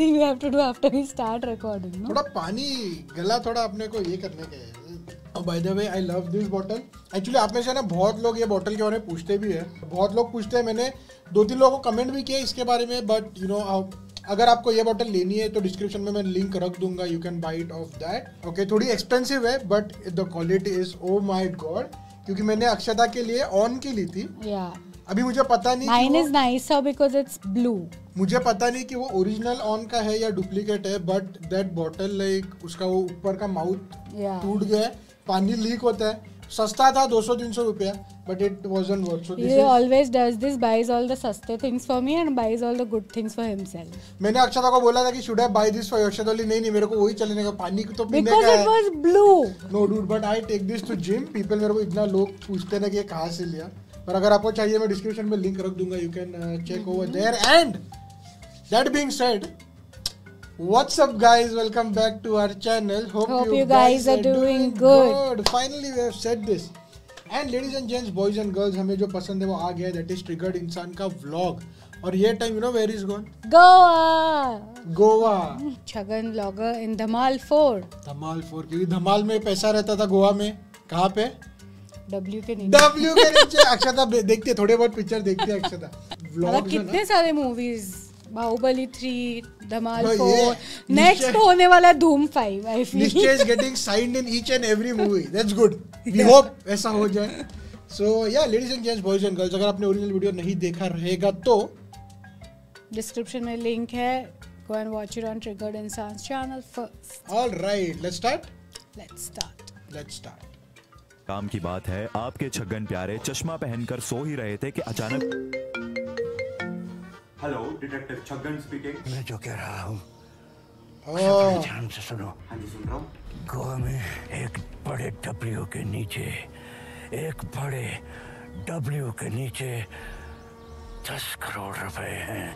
thing we have to do after we start recording, no? थोड़ा पानी गला थोड़ा अपने को ये करने का है। By the way I love this bottle actually आप में से ना बहुत लोग ये बॉटल के बारे में पूछते भी है। बहुत लोग पूछते हैं मैंने दो तीन लोगों को कमेंट भी किया इसके बारे में बट यू नो अगर आपको ये बॉटल लेनी है तो डिस्क्रिप्शन में मैं लिंक रख दूँगा you can buy it off that okay थोड़ी एक्सपेंसिव है but the quality is oh my god क्योंकि मैंने अक्षता के लिए ऑन की ली थी। Yeah. अभी मुझे पता नहीं वो- is nicer because it's blue. मुझे पता नहीं कि वो ओरिजिनल ऑन का है या डुप्लीकेट है बट दैट बॉटल लाइक उसका वो ऊपर का माउथ. टूट गया है पानी लीक होता है सस्ता था 200 300 रुपया but it wasn't worth so He always does this, buys all the saste things for me and buys all the good things for himself. मैंने अक्षता को बोला था कि should I buy this for Akshata बोली नहीं नहीं मेरे को वही चलने का पानी तो पीने Because का it है was blue. No dude but I take this to gym people मेरे को इतना लोग पूछते ना कि ये कहाँ से लिया पर अगर आपको चाहिए मैं डिस्क्रिप्शन में लिंक रख दूँगा you can check over there and that being said what's up guys welcome back to our channel hope you guys are doing good finally we have said this and ladies and gents boys and girls हमें जो पसंद है वो आ गया that is triggered Insaan का vlog और ये time you know where is gone Goa Goa Chhagan blogger in Dhamaal four Dhamaal four क्योंकि धमाल में पैसा रहता था गोवा में. कहाँ पे? W के नीचे। डब्ल्यू के नीचे। अक्षता देखती है थोड़े बहुत पिक्चर देखती है अक्षता। मतलब कितने सारे मूवीज़ बाहुबली थ्री धमाल हाँ, फोर नेक्स्ट होने वाला Dhoom five I Nischay is getting signed in each and every movie that's good we hope ऐसा हो जाए। So yeah ladies and gents boys and girls अगर आपने ओरिजिनल वीडियो नहीं देखा रहेगा तो डिस्क्रिप्शन में लिंक है। Go and watch it on triggered Insaan's channel first all right let's start let's start let's start काम की बात है। आपके छगन प्यारे चश्मा पहनकर सो ही रहे थे कि अचानक हेलो डिटेक्टिव छगन स्पीकिंग मैं जो कह रहा हूँ ध्यान से सुनो। हाँ जी सुन रहा हूँ। गोवा में एक बड़े डब्ल्यू के नीचे एक बड़े डब्ल्यू के नीचे दस करोड़ रुपए हैं।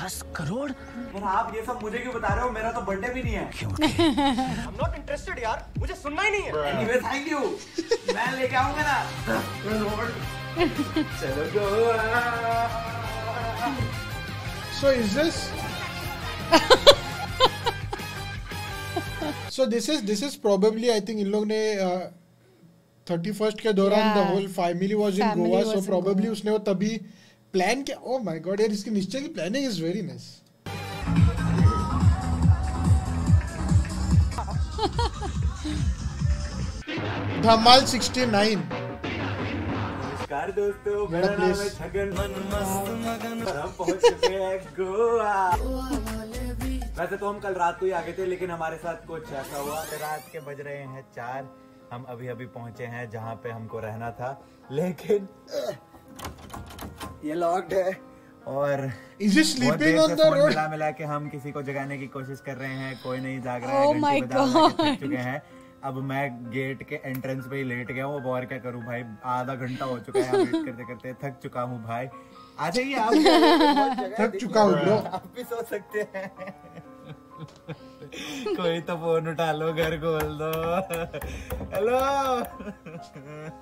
दस करोड़? यार आप ये सब मुझे क्यों बता रहे हो? मेरा तो बर्थडे भी नहीं है। क्योंकि I'm not interested यार। मुझे सुनना ही नहीं है। एनीवे थैंक यू मैं लेके आऊँगा ना। चलो Goa So is this? so this is this is probably I think इन लोग ने थर्टी फ़र्स्ट के दौरान the. Whole family was in Family Goa was so probably. उसने वो तभी प्लान किया? ओह माय गॉड यार इसकी निश्चय की planning is very nice Dhamaal 69 नमस्कार दोस्तों मेरा नाम है. छगन। और हम पहुँच चुके हैं गोवा। वैसे तो हम कल रात को ही आ गए थे लेकिन हमारे साथ कुछ ऐसा हुआ। तो रात के बज रहे हैं चार। हम अभी अभी पहुँचे हैं जहाँ पे हमको रहना था लेकिन ये लॉक्ड है। और is he sleeping on the road मिला मिला के हम किसी को जगाने की कोशिश कर रहे हैं कोई नहीं जाग रहा है Oh my बजा के God. चुके हैं। अब मैं गेट के एंट्रेंस पे ही लेट गया हूँ अब और क्या करूँ भाई? आधा घंटा हो चुका है वेट करते करते थक चुका हूँ भाई। आ जाइए आप थक चुका हूँ, आप भी सो सकते हैं। कोई तो फ़ोन उठा लो घर खोल दो। हेलो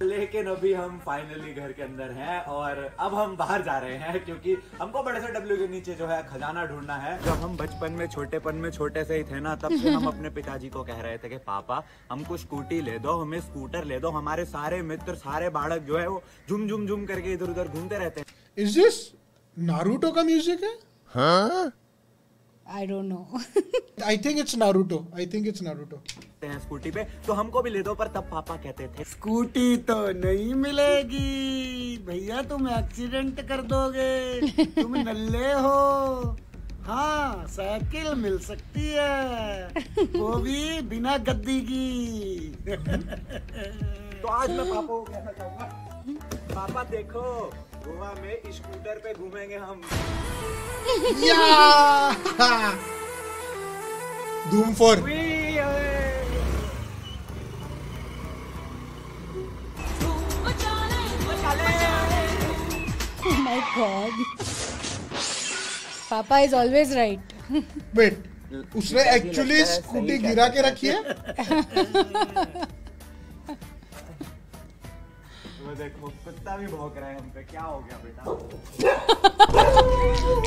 लेकिन अभी हम फाइनली घर के अंदर हैं और अब हम बाहर जा रहे हैं क्योंकि हमको बड़े से डब्ल्यू के नीचे जो है खजाना ढूंढना है। जब हम बचपन में छोटेपन में छोटे से ही थे ना तब से हम अपने पिताजी को कह रहे थे कि पापा हमको स्कूटी ले दो हमें स्कूटर ले दो हमारे सारे मित्र सारे बालक जो है वो झुम झुम झुम करके इधर उधर घूमते रहते हैं। इज़ दिस नारुतो का म्यूज़िक है? I don't know I think it's Naruto I think it's Naruto हैं स्कूटी पे तो हमको भी ले दो पर तब पापा कहते थे स्कूटी तो नहीं मिलेगी। भैया तुम एक्सीडेंट कर दोगे। तुम नल्ले हो। हाँ साइकिल मिल सकती है। वो भी बिना गद्दी की। तो आज मैं पापा को कहना चाहूँगा पापा देखो गोवा में स्कूटर पे घूमेंगे हम। Dhoom four Oh my god. Papa is always wait उसने एक्चुअली स्कूटी गिरा के रखी है? देखो कुत्ता भी भौंक रहा है हम पे। क्या हो गया बेटा?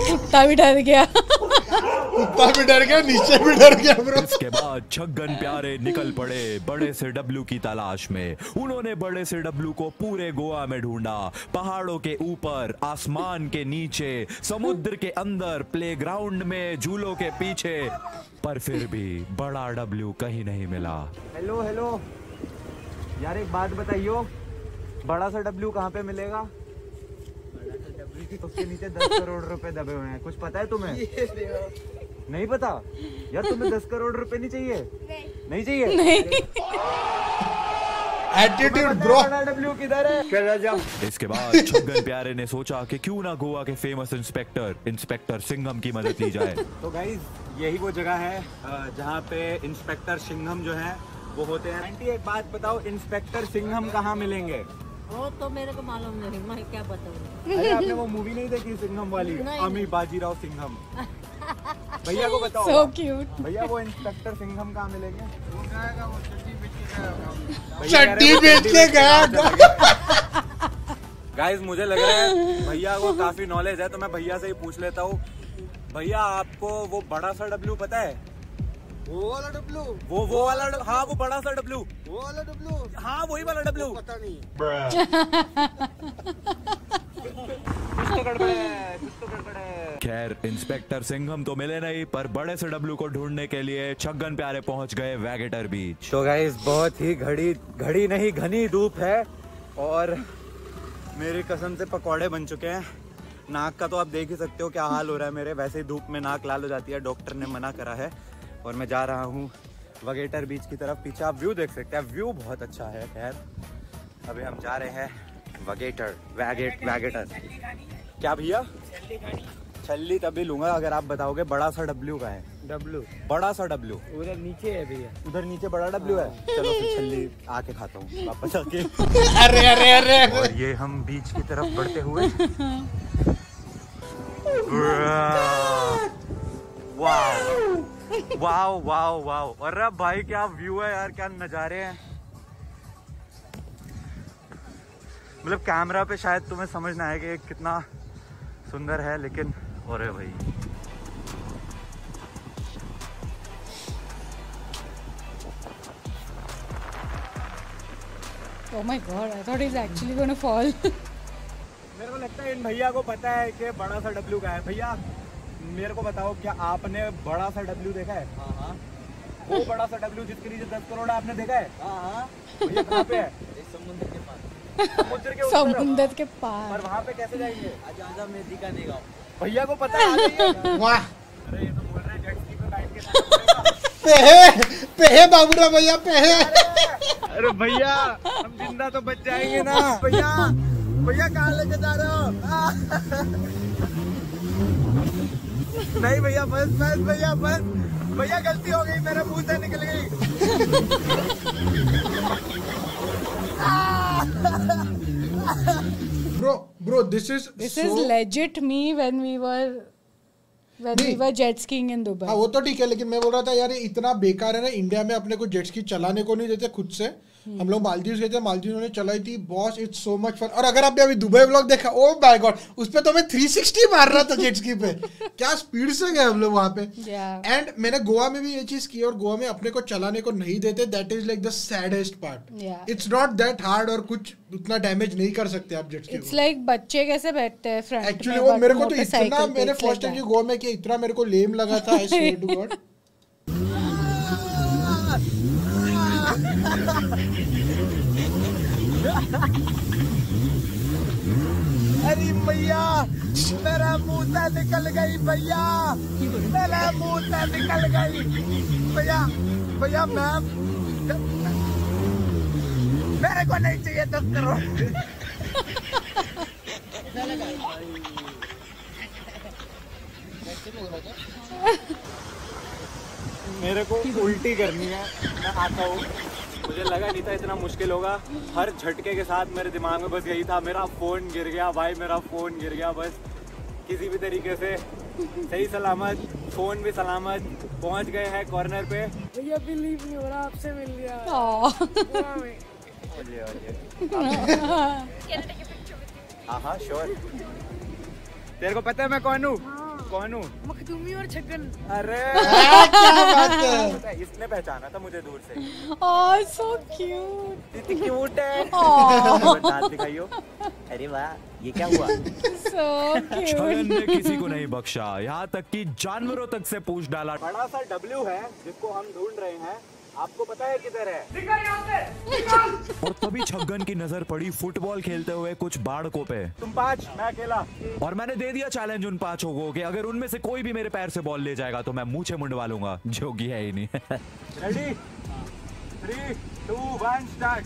कुत्ता भी डर गया। कुत्ता भी डर गया नीचे भी डर गया ब्रो इसके बाद छगन प्यारे निकल पड़े बड़े से डब्लू की तलाश में। उन्होंने बड़े से डब्लू को पूरे गोवा में ढूंढा। पहाड़ों के ऊपर आसमान के नीचे समुद्र के अंदर प्लेग्राउंड में झूलों के पीछे। पर फिर भी बड़ा डब्लू कहीं नहीं मिला। हेलो हेलो यार एक बात बताइयो। बड़ा सा डब्ल्यू कहाँ पे मिलेगा? उसके नीचे दस करोड़ रुपए दबे हुए हैं। कुछ पता है तुम्हें? नहीं पता? यार तुम्हें दस करोड़ रुपए नहीं चाहिए? नहीं। चाहिए? नहीं। एटीट्यूड ब्रो डब्ल्यू किधर है? इसके बाद छगन प्यारे ने सोचा कि क्यों ना गोवा के फ़ेमस इंस्पेक्टर इंस्पेक्टर सिंघम की मदद ली जाए। तो गाइज़ यही वो जगह है जहाँ पे इंस्पेक्टर सिंघम जो है वो होते हैं। आंटी एक बात बताओ इंस्पेक्टर सिंघम कहाँ मिलेंगे? वो तो मेरे को मालूम नहीं मैं क्या बताऊँ? अरे आपने वो मूवी नहीं देखी सिंघम वाली? अमी बाजीराव सिंघम। भैया को बताओ। सो क्यूट भैया वो इंस्पेक्टर सिंघम कहाँ मिलेंगे? चड्डी बेच के गया गाइस मुझे लग रहा है भैया को काफ़ी नॉलेज है तो मैं भैया से ही पूछ लेता हूँ। भैया आपको वो बड़ा सा डब्ल्यू पता है? वो वाला डब्लू वो वो वाला ड- हाँ वो बड़ा सा डब्लू वो वाला डब्लू हाँ वही वाला डब्लू पता नहीं। तो तो खैर इंस्पेक्टर सिंघम तो मिले नहीं पर बड़े से डब्लू को ढूँढने के लिए छगन प्यारे पहुँच गए वैगेटर बीच। तो गाइस बहुत ही घड़ी घड़ी नहीं घनी धूप है और मेरी कसम से पकौड़े बन चुके हैं। नाक का तो आप देख ही सकते हो क्या हाल हो रहा है मेरे। वैसे ही धूप में नाक लाल हो जाती है डॉक्टर ने मना करा है। और मैं जा रहा हूँ वगेटर बीच की तरफ़। पीछे आप व्यू देख सकते हैं। व्यू बहुत अच्छा है खैर। अभी हम जा रहे हैं वगेटर वैगेट वैगेटर। क्या भैया? छल्ली तभी लूँगा अगर आप बताओगे। बड़ा सा डब्ल्यू का है। डब्लू बड़ा सा डब्ल्यू उधर नीचे है भैया। उधर नीचे बड़ा डब्ल्यू है? चलो फिर छल्ली आके खाता हूँ वापस आके। अरे अरे अरे और ये हम बीच की तरफ़ बढ़ते हुए। Wow wow wow wow. अरे भाई क्या व्यू है यार क्या नज़ारे हैं। मतलब कैमरा पे शायद तुम्हें समझ ना आए कि कितना सुंदर है लेकिन अरे भाई। Oh my god, I thought he's actually to fall. मेरे को लगता है इन भैया को पता है कि बड़ा सा डब्ल्यू का है। भैया मेरे को बताओ क्या आपने बड़ा सा डब्ल्यू देखा है? वो बड़ा सा डब्ल्यू जिसके नीचे दस करोड़ आपने देखा है? भैया कहाँ पे है? समुद्र के पास। समुद्र के। समुंदर पर वहाँ पे कैसे जाएँगे? भैया को पता है वाह। अरे ये तो बोल रहे हैं जेट स्की पे बैठ के। पेहे पेहे बाबूरा भैया पेहे अरे भैया हम ज़िंदा तो बच जाएँगे ना। भैया भैया कहाँ लेके जा रहे हो! नहीं भैया बस बस भैया बस। भैया गलती हो गई मेरा मुँह से निकल गई। Bro bro this is This is legit me when we were when we were jet skiing in Dubai. हाँ वो तो ठीक है लेकिन मैं बोल रहा था यार ये इतना बेकार है ना इंडिया में अपने को जेट स्की चलाने को नहीं देते खुद से। हम लोग मालदीव गए थे मालदीव ने चलाई थी। Boss it's so much fun और अगर आपने अभी दुबई व्लॉग देखा ओ माय गॉड उस पे तो मैं 360 मार रहा था जेट स्की पे। क्या स्पीड से गए हम लोग वहाँ पे। And Yeah. मैंने गोवा में भी ये चीज़ की और गोवा में अपने को चलाने को नहीं देते। That is like the saddest part it's not that hard और कुछ उतना डैमेज नहीं कर सकते आप जेट स्की like बच्चे कैसे बैठते हैं फ्रंट एक्चुअली वो मेरे को तो इतना मैंने फ़र्स्ट टाइम गोवा में किया इतना मेरे को लेम लगा था आई स्वेयर टू गॉड अरे भैया, मेरा मुँह से निकल गई भैया, मेरा मुँह से निकल गई। भैया भैया मैं मेरे को नहीं चाहिए दस करोड़ मेरे को उल्टी करनी है, मैं आता हूँ। मुझे लगा नहीं था इतना मुश्किल होगा। हर झटके के साथ मेरे दिमाग में बस यही था मेरा फ़ोन गिर गया भाई मेरा फ़ोन गिर गया बस। किसी भी तरीके से। सही सलामत फ़ोन भी सलामत पहुँच गए हैं कॉर्नर पे। भैया बिलीव नहीं हो रहा आपसे मिल लिया। Aw. गोवा में मुझे और ये। हाँ हाँ श्योर तेरे को पता है मैं कौन हूँ। कौन हूँ? मखदूमी और छगन अरे! क्या बात है? इसने पहचाना था मुझे दूर से। So cute cute. इतनी क्यूट है। दांत दिखाइयो अरे वाह ये क्या हुआ? So cute. छगन ने किसी को नहीं बख्शा। यहाँ तक कि जानवरों तक से पूछ डाला। बड़ा सा डब्ल्यू है जिसको हम ढूंढ रहे हैं। आपको पता है किधर है? और तभी छगन की नज़र पड़ी फुटबॉल खेलते हुए कुछ बाड़कों पे। तुम पाँच मैं अकेला। और मैंने दे दिया चैलेंज उन पाँचों को कि अगर उनमें से कोई भी मेरे पैर से बॉल ले जाएगा तो मैं मुँह मुंडवा लूँगा जो कि है ही नहीं। Ready three two one start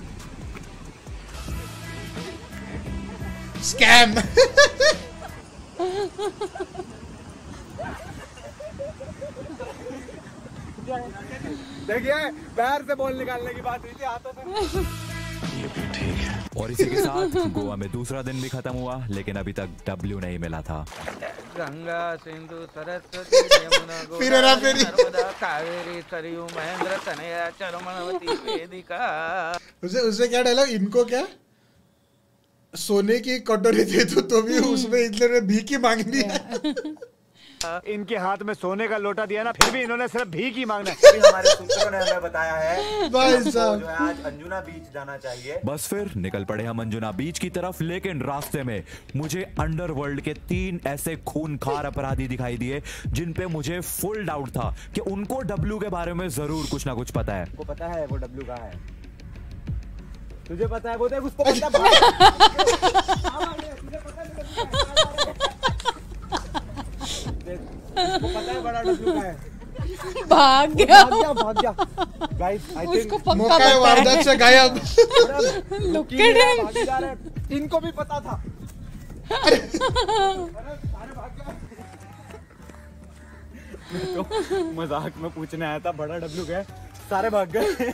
scam देखिए पैर से बॉल निकालने की बात हुई थी हाथों से। और इसी के साथ गोवा में दूसरा दिन भी खत्म हुआ लेकिन अभी तक डब्ल्यू नहीं मिला था। गंगा सिंधु सरस्वती यमुना। नर्मदा कावेरी सरयू महेंद्र तनया चरमणवती वेदिका। उसे उसे क्या डायलॉग इनको क्या? सोने की कटोरी दे दो तो भी उसमें हिटलर ने भीख मांगनी है। इनके हाथ में सोने का लोटा दिया ना फिर भी इन्होंने सिर्फ़ भीख ही मांगना है। हमारे सूत्रों ने हमें बताया है भाई साहब। जो है आज अंजुना बीच जाना चाहिए। बस फिर निकल पड़े हम अंजुना बीच की तरफ़ लेकिन रास्ते में मुझे अंडरवर्ल्ड के तीन ऐसे खूनखार अपराधी दिखाई दिए जिन पे मुझे फुल डाउट था कि उनको डब्ल्यू के बारे में ज़रूर कुछ ना कुछ पता है। को पता है वो डब्ल्यू का है? तुझे पता है वो देख उसको पता है। देख, उसको पता है बड़ा है। भाग गया। भाग जा गाइस आई थिंक मौका है वारदात से गायब। लुक एट हिम इनको भी पता था। तो मज़ाक में पूछने आया था बड़ा डब्ल्यू गए सारे भाग गए।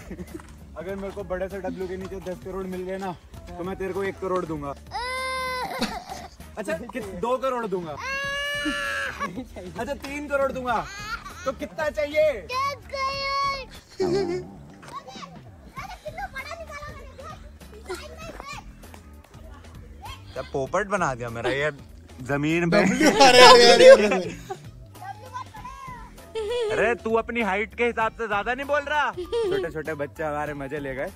अगर मेरे को बड़े से डब्ल्यू के नीचे दस करोड़ मिल गए ना तो मैं तेरे को एक करोड़ दूँगा। अच्छा दो करोड़ दूँगा। अच्छा तीन करोड़ दूँगा। तो कितना चाहिए? पोपट बना दिया मेरा? ये ज़मीन अरे अरे तू अपनी हाइट के हिसाब से ज़्यादा नहीं बोल रहा? छोटे छोटे बच्चे हमारे मज़े ले गए।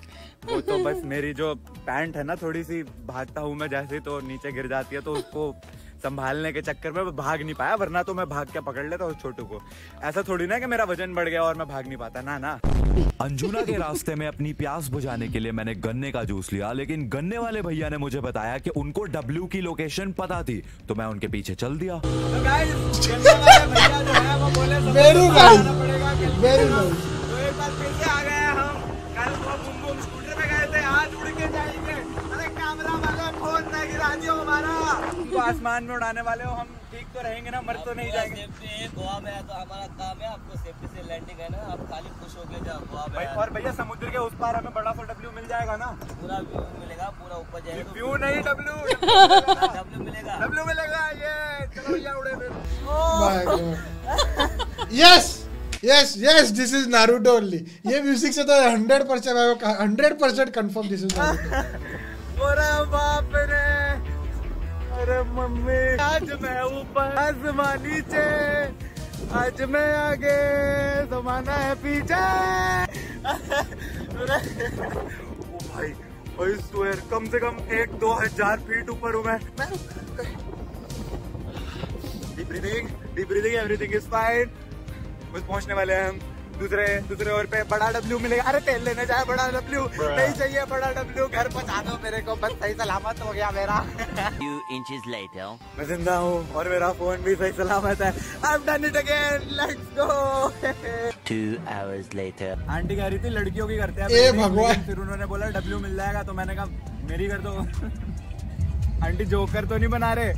वो तो बस मेरी जो पैंट है ना थोड़ी सी भागता हूँ मैं जैसे तो नीचे गिर जाती है तो उसको संभालने के चक्कर में भाग नहीं पाया वरना तो मैं भाग के पकड़ लेता उस छोटू को। ऐसा थोड़ी ना कि मेरा वज़न बढ़ गया और मैं भाग नहीं पाता ना ना। अंजुना के रास्ते में अपनी प्यास बुझाने के लिए मैंने गन्ने का जूस लिया लेकिन गन्ने वाले भैया ने मुझे बताया कि उनको डब्ल्यू की लोकेशन पता थी तो मैं उनके पीछे चल दिया। तो ना हमारा। तो आसमान में उड़ाने वाले हो हम ठीक तो रहेंगे ना मर तो नहीं जाएँगे। गोवा में है तो हमारा काम है आपको सेफ्टी से लैंडिंग है ना आप खाली खुश हो के जाओ गोवा में और भैया समुद्र के उस पार हमें बड़ा सा डब्ल्यू मिल जाएगा ना। पूरा व्यू मिलेगा पूरा ऊपर जाएगा व्यू नहीं डब्ल्यू डब्ल्यू मिलेगा। डब्ल्यू मिलेगा ये चलो भैया उड़े फिर। Yes yes yes this is Naruto only ये म्यूज़िक से तो 100% मैं 100% कंफर्म दिस इज़ नारुतो बाप रे। अरे मम्मी। आज मैं ऊपर आसमान नीचे, आज मैं आगे, जमाना है पीछे। ओ भाई आई स्वेयर कम से कम एक दो हज़ार फीट ऊपर हूँ मैं। Deep breathing deep breathing everything is fine बस पहुँचने वाले हैं हम। दूसरे दूसरे ओर पे बड़ा डब्ल्यू मिलेगा। अरे तेल लेने जाए बड़ा डब्ल्यू नहीं चाहिए बड़ा डब्ल्यू घर पहुँचा दो मेरे को। बस सही सलामत हो गया मेरा। Few inches later. मैं ज़िंदा हूँ और मेरा फ़ोन भी सही सलामत है। I've done it again. Let's go. Two hours later. Aunty कह रही थी लड़कियों की करते हैं ए भगवान। फिर उन्होंने बोला डब्ल्यू मिल जाएगा तो मैंने कहा मेरी कर दो आंटी जोकर तो नहीं बना रहे।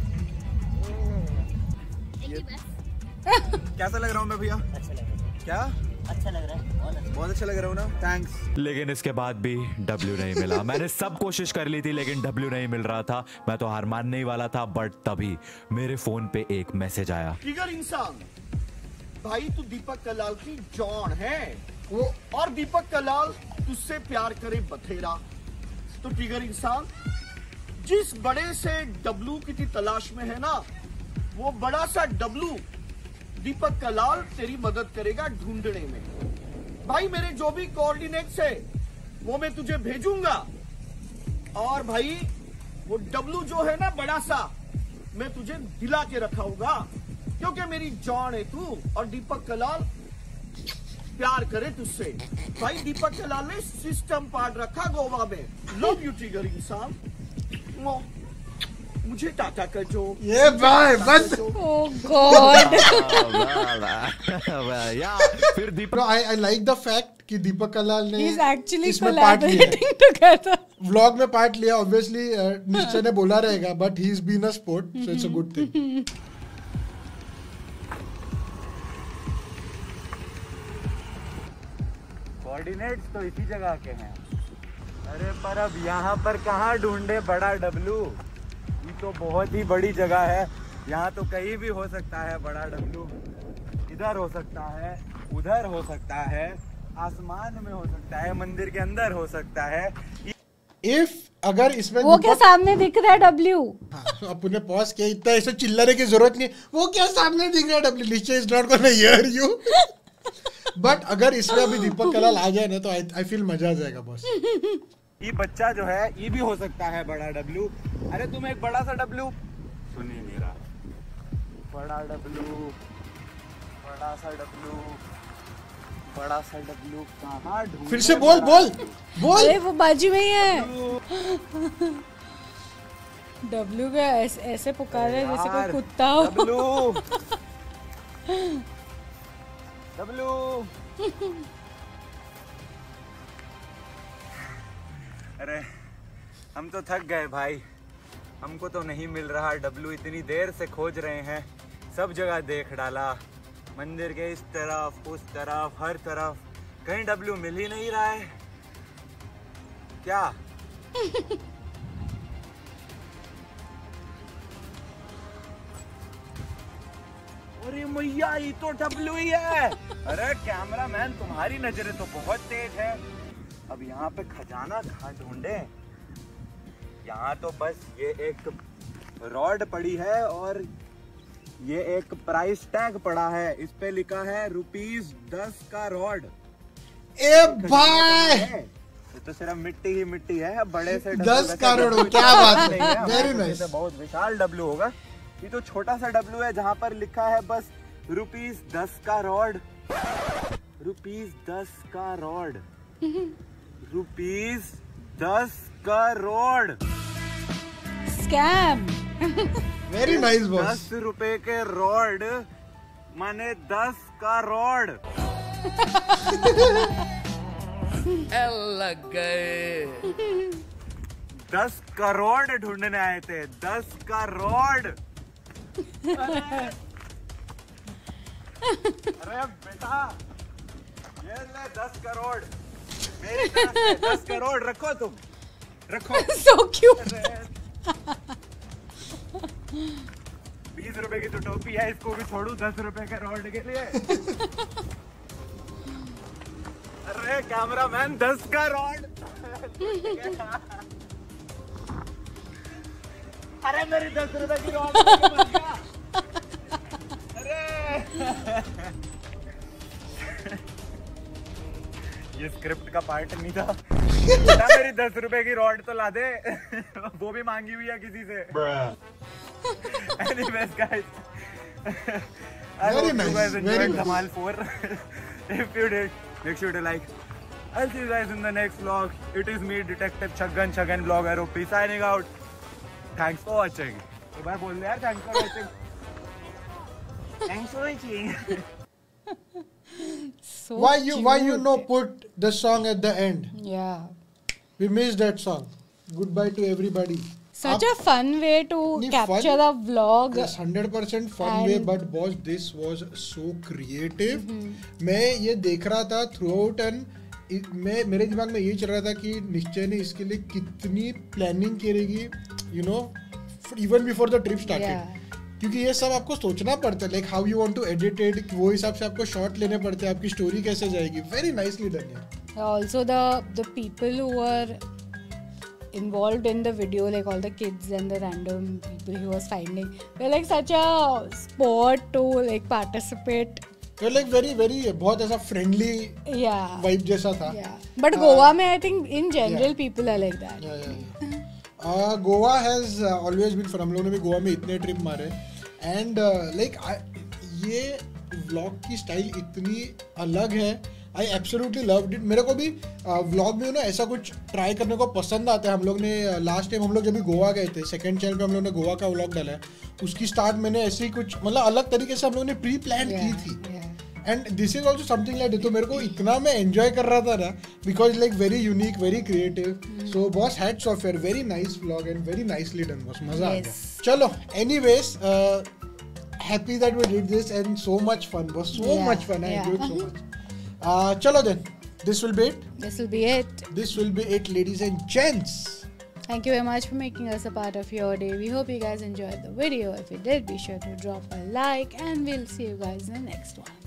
कैसा लग रहा हूँ मैं भैया? अच्छा लग रहा क्या? अच्छा लग रहा है। बहुत अच्छा। अच्छा लग रहा हूँ ना। थैंक्स लेकिन इसके बाद भी डब्ल्यू नहीं मिला। मैंने सब कोशिश कर ली थी लेकिन डब्ल्यू नहीं मिल रहा था। मैं तो हार मानने ही वाला था बट तभी मेरे फ़ोन पे एक मैसेज आया। ट्रिगर इंसान भाई तू दीपक कलाल की जॉन है। वो और दीपक कलाल तुझसे प्यार करे बथेरा। तो ट्रिगर इंसान जिस बड़े से डब्लू की थी तलाश में है ना वो बड़ा सा डब्लू दीपक कलाल तेरी मदद करेगा ढूँढने में। भाई, मेरे जो भी कोऑर्डिनेट्स है, वो मैं तुझे भेजूँगा। और भाई, वो डब्लू जो है ना, बड़ा सा, मैं तुझे दिला के रखाऊँगा। क्योंकि मेरी जान है तू, और दीपक कलाल प्यार करे तुझसे। भाई, दीपक कलाल ने सिस्टम पार्ट रखा गोवा में। लव यू ट्रिगर इंसान। मुझे टाटा कर जो। ये भाई बस Oh God. या फिर दीपक I, I like the fact कि दीपक कलाल ने पार्ट लिया। collaborating together. व्लॉग में पार्ट लिया ऑब्वियसली निश्चय ने बोला रहेगा but he is been a sport so it's a good thing coordinates तो इसी जगह के हैं। अरे पर अब यहाँ पर कहाँ ढूंढे बड़ा डब्लू ये तो बहुत ही बड़ी जगह है। यहाँ तो कहीं भी हो सकता है बड़ा डब्लू। इधर हो सकता है उधर हो सकता है आसमान में हो सकता है मंदिर के अंदर हो सकता है। इफ़ अगर इसमें वो क्या सामने दिख रहा है डब्ल्यू हाँ, तो अपने पॉज किया इतना ऐसे चिल्लाने की ज़रूरत नहीं। वो क्या सामने दिख रहा है W Nischay is not gonna hear you but अगर इसमें अभी दीपक कलाल आ जाए ना तो आई आई फील मज़ा आ जाएगा बॉस ये बच्चा जो है ये भी हो सकता है बड़ा डब्लू अरे तुम एक बड़ा सा डब्लू सुनिए मेरा। बड़ा डब्लू बड़ा सा डब्लू बड़ा सा डब्लू कहाँ फिर से बोल बोल बोल। अरे वो बाजू में ही है। डब्लू का ऐसे, ऐसे पुकार रहा है जैसे कोई कुत्ता हो। डब्लू डब्लू अरे हम तो थक गए भाई। हमको तो नहीं मिल रहा। डब्लू इतनी देर से खोज रहे हैं। सब जगह देख डाला। मंदिर के इस तरफ़ उस तरफ़ हर तरफ़। कहीं डब्लू मिल ही नहीं रहा है। क्या? अरे मैया ये तो डब्लू ही है। अरे कैमरा मैन तुम्हारी नज़रें तो बहुत तेज है। अब यहाँ पे खजाना कहाँ ढूंढे? यहाँ तो बस ये एक रॉड पड़ी है और ये एक प्राइस टैग पड़ा है। इस पे लिखा है रुपीस दस का रॉड। ए भाई! ये तो सिर्फ़ मिट्टी ही मिट्टी है। बड़े से दस करोड़, क्या बात है, हमारे very तो बहुत विशाल डब्लू होगा। ये तो छोटा सा डब्लू है जहाँ पर लिखा है बस रुपीज़ दस का रॉड। रुपीज़ दस का रॉड। रुपीस दस crore. Scam. Very nice boss दस रुपए के रोड माने दस का रॉड लग गए दस करोड़ ढूँढने आए थे दस करोड़। अरे बेटा ये ले दस करोड़। मेरी दस करोड़ रखो तुम। रखो। सो क्यूट बीस रुपए की तो टोपी है इसको भी छोड़ू दस रुपए के रोड के लिए। अरे कैमरा मैन दस का रॉड अरे मेरी दस रुपए की रॉड ये स्क्रिप्ट का पार्ट नहीं था बेटा, मेरी दस रुपए की रॉड तो ला दे वो भी मांगी हुई है किसी से Anyways, guys, I Very nice, very enjoyed nice. Dhamal 4. if you did, make sure to like. I'll see you guys in the next vlog. It is me, Detective Chaggan Chaggan Vlogger OP signing out. Thanks for watching. एक बार बोल दे यार thanks for watching. Thanks for watching. So why you why you no put the song at the end Yeah. we missed that song goodbye to everybody Such Aap, a fun way to capture fun- the vlog. yes 100% fun way but boss this was so creative मैं ये देख रहा था through out and मैं मेरे दिमाग में ये चल रहा था कि निश्चय ने इसके लिए कितनी प्लानिंग करेगी you know even before the trip started. क्योंकि ये सब आपको सोचना पड़ता है like how you want to edit it वो हिसाब से आपको शॉट लेने पड़ते हैं आपकी स्टोरी कैसे जाएगी वेरी नाइसली डन है Also the the people who were involved in the video, like all the kids and the random people he was finding, were like such a sport to like participate. तो like very very बहुत ऐसा friendly. Vibe जैसा था Yeah. But Goa, mein, I think in general people are like Goa has always been for हम लोगों ने भी गोवा में इतने ट्रिप मारे। एंड लाइक ये व्लॉग की स्टाइल इतनी अलग है। आई एब्सोल्युटली लव इट मेरे को भी व्लॉग में ना ऐसा कुछ ट्राई करने को पसंद आता है। हम लोग ने लास्ट टाइम हम लोग जब भी गोवा गए थे सेकंड चैनल पे हम लोग ने गोवा का व्लॉग डाला है उसकी स्टार्ट मैंने ऐसे ही कुछ मतलब अलग तरीके से हम लोग ने प्री प्लान की थी। And this is also something like तो मेरे को इतना मैं एंजॉय कर रहा था ना because like very unique very creative so boss hats off your very nice vlog and very nicely done boss मज़ा आ गया चलो that we did this and so much fun was so Yeah, much fun i yeah. enjoyed so much uh chalo then this will be it This will be it. this will be it ladies and gents Thank you very much for making us a part of your day. We hope you guys enjoyed the video. If you did, be sure to drop a like and we'll see you guys in the next one.